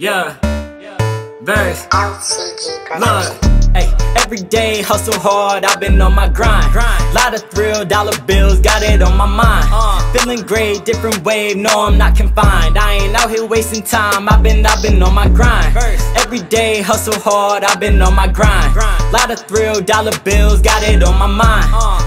Yeah. Verse. Look. Hey, every day hustle hard, I've been on my grind. grind. Lot of thrill, dollar bills, got it on my mind. Uh. Feeling great, different wave, no, I'm not confined. I ain't out here wasting time, I've been, I've been on my grind. Verse. Every day hustle hard, I've been on my grind. grind. Lot of thrill, dollar bills, got it on my mind.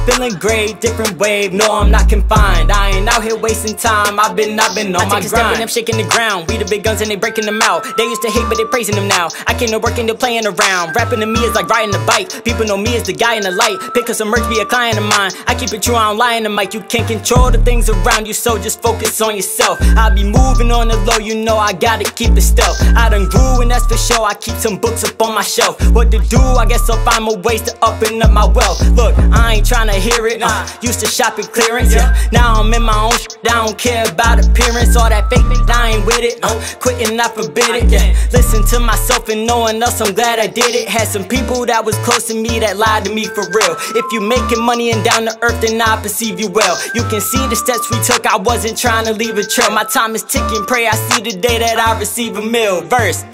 Feeling great, different wave, no, I'm not confined. I ain't out here wasting time, I've been, I've been on I my take a grind. Step and I'm shaking the ground. We the big guns and they breaking them out. They used to hate, but they praising them now. I came to work and they're playing around. Rapping to me is like riding a bike. People know me as the guy in the light. Pick up some merch, be a client of mine. I keep it true, I don't lie in the mic. You can't control the things around you, so just focus on yourself. I be moving on the low, you know I gotta keep it stealth. I done grew, and that's for sure. I keep some books up on my shelf. What to do? I guess I'll find more ways to open up my wealth. Look, I ain't trying to hear it. Nah. Used to shop at clearance, yeah. Now I'm in my own shit, I don't care about appearance. All that fake, I ain't with it. Uh, quitting, I forbid it, yeah. Listen to myself and knowing else, I'm glad I did it. Had some people that was close to me that lied to me for real. If you making money and down to earth, then I perceive you well. You can see the steps we took, I wasn't trying to leave a trail. My time is ticking, pray I see the day that I receive a meal. Verse.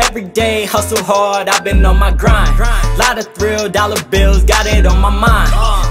Every day hustle hard, I've been on my grind. Lot of thrill, dollar bills, got it on my mind.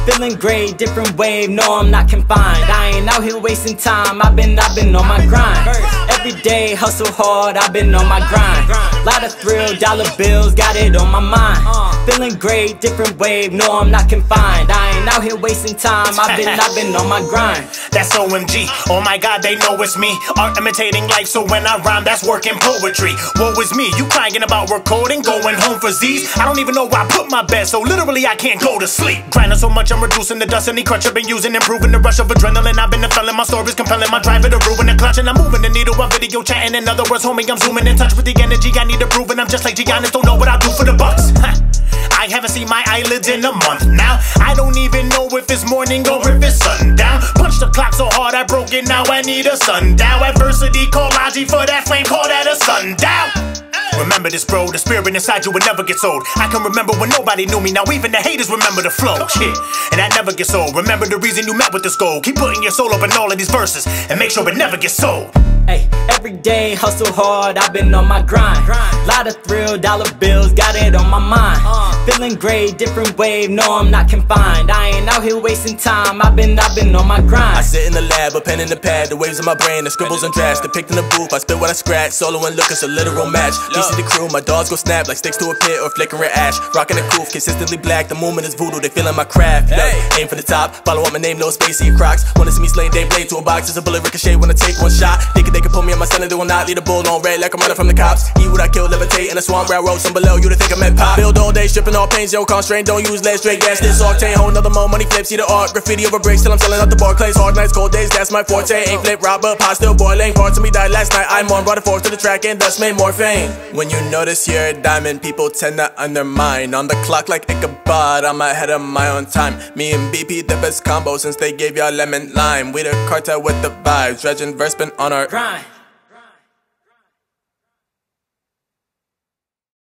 Feeling great, different wave, no I'm not confined. I ain't out here wasting time, I've been, I've been on my grind. Day hustle hard, I've been on my grind. Lot of thrill, dollar bills, got it on my mind. Feeling great, different wave, no I'm not confined. I ain't out here wasting time, I've been, I've been on my grind. That's OMG, oh my god, they know it's me. Art imitating life, so when I rhyme, that's working poetry. Woe is me, you crying about recording, going home for Z's. I don't even know where I put my bed, so literally I can't go to sleep. Grinding so much, I'm reducing the dust the crutch I've been using, improving the rush of adrenaline. I've been felling my stories, compelling my drive to ruin the clutch, and I'm moving the needle while video chatting. In other words, homie, I'm zooming in touch with the energy I need to prove, and I'm just like Giannis, don't know what I do for the Bucks. I haven't seen my eyelids in a month now. I don't even know if it's morning or if it's sundown. Punch the clock so hard I broke it, now I need a sundown. Adversity, call Logi for that flame, call that a sundown. Remember this, bro, the spirit inside you will never get old. I can remember when nobody knew me, now even the haters remember the flow. Yeah, and that never gets old. Remember the reason you met with this goal. Keep putting your soul up in all of these verses and make sure it never gets sold. Hey, every day hustle hard, I've been on my grind. Lot of thrill, dollar bills, got it on my mind. Uh. Feeling great, different wave, no I'm not confined. I ain't out here wasting time, I've been, I've been on my grind. I sit in the lab, a pen in the pad, the waves in my brain, the scribbles and drafts, depicting the booth. I spit what I scratch, solo and look, it's a literal match. DC the crew, my dogs go snap like sticks to a pit or flickering ash. Rocking a coupe, consistently black, the movement is voodoo, they feeling my craft. Look, aim for the top, follow up my name, no space, see crocs. Wanna see me slaying Dave Blade to a box, it's a bullet ricochet when I take one shot. Thinking they can pull me my they will not lead a bull on red like I'm running from the cops. Eat what I kill, levitate in a swamp where I wrote some below you to think I'm at pop. Build all day, stripping all pains, yo, constraint, don't use lead straight gas. This octane, whole nother more money flips, see the art, graffiti over bricks till I'm selling out the bar clays. Hard nights, cold days, that's my forte. Ain't flip, robber, pot still boiling. Parts of me died last night, I'm on, brought it forth to the track and thus made more fame. When you notice you're a diamond, people tend to undermine. On the clock like Ichabod, I'm ahead of my own time. Me and BP, the best combo since they gave y'all lemon lime. We the cartel with the vibes, dredging verse been on our grind.